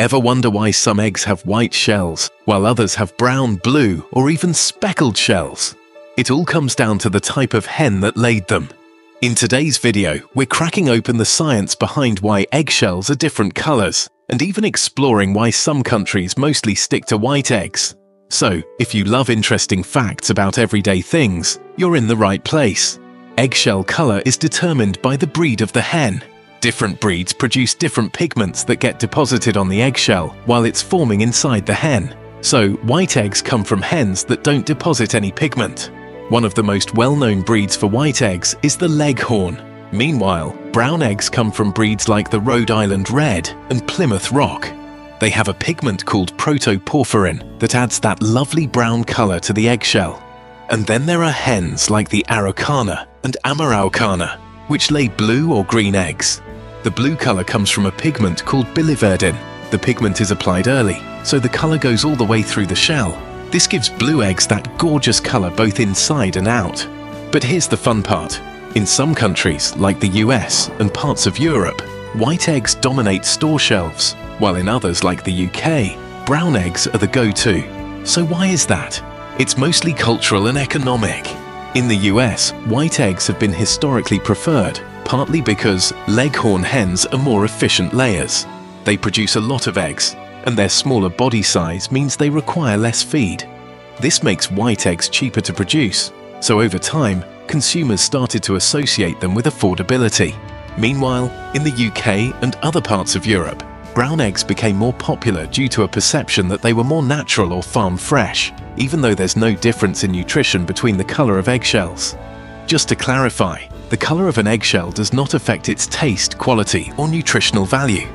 Ever wonder why some eggs have white shells, while others have brown, blue, or even speckled shells? It all comes down to the type of hen that laid them. In today's video, we're cracking open the science behind why eggshells are different colours, and even exploring why some countries mostly stick to white eggs. So, if you love interesting facts about everyday things, you're in the right place. Eggshell colour is determined by the breed of the hen. Different breeds produce different pigments that get deposited on the eggshell while it's forming inside the hen. So, white eggs come from hens that don't deposit any pigment. One of the most well-known breeds for white eggs is the Leghorn. Meanwhile, brown eggs come from breeds like the Rhode Island Red and Plymouth Rock. They have a pigment called protoporphyrin that adds that lovely brown colour to the eggshell. And then there are hens like the Araucana and Ameraucana, which lay blue or green eggs. The blue colour comes from a pigment called biliverdin. The pigment is applied early, so the colour goes all the way through the shell. This gives blue eggs that gorgeous colour both inside and out. But here's the fun part. In some countries, like the US and parts of Europe, white eggs dominate store shelves, while in others like the UK, brown eggs are the go-to. So why is that? It's mostly cultural and economic. In the US, white eggs have been historically preferred partly because leghorn hens are more efficient layers. They produce a lot of eggs, and their smaller body size means they require less feed. This makes white eggs cheaper to produce, so over time, consumers started to associate them with affordability. Meanwhile, in the UK and other parts of Europe, brown eggs became more popular due to a perception that they were more natural or farm fresh, even though there's no difference in nutrition between the colour of eggshells. Just to clarify, the colour of an eggshell does not affect its taste, quality or nutritional value.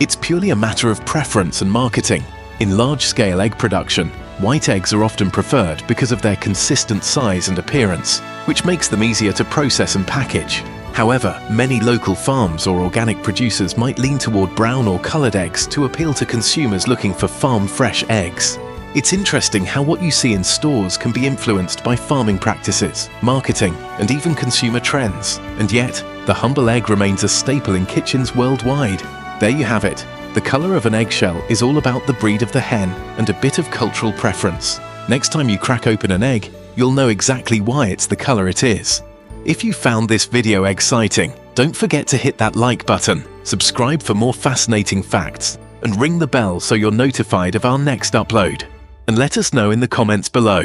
It's purely a matter of preference and marketing. In large-scale egg production, white eggs are often preferred because of their consistent size and appearance, which makes them easier to process and package. However, many local farms or organic producers might lean toward brown or coloured eggs to appeal to consumers looking for farm-fresh eggs. It's interesting how what you see in stores can be influenced by farming practices, marketing, and even consumer trends. And yet, the humble egg remains a staple in kitchens worldwide. There you have it. The colour of an eggshell is all about the breed of the hen and a bit of cultural preference. Next time you crack open an egg, you'll know exactly why it's the colour it is. If you found this video exciting, don't forget to hit that like button, subscribe for more fascinating facts, and ring the bell so you're notified of our next upload and let us know in the comments below.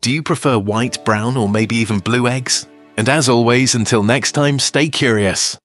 Do you prefer white, brown, or maybe even blue eggs? And as always, until next time, stay curious.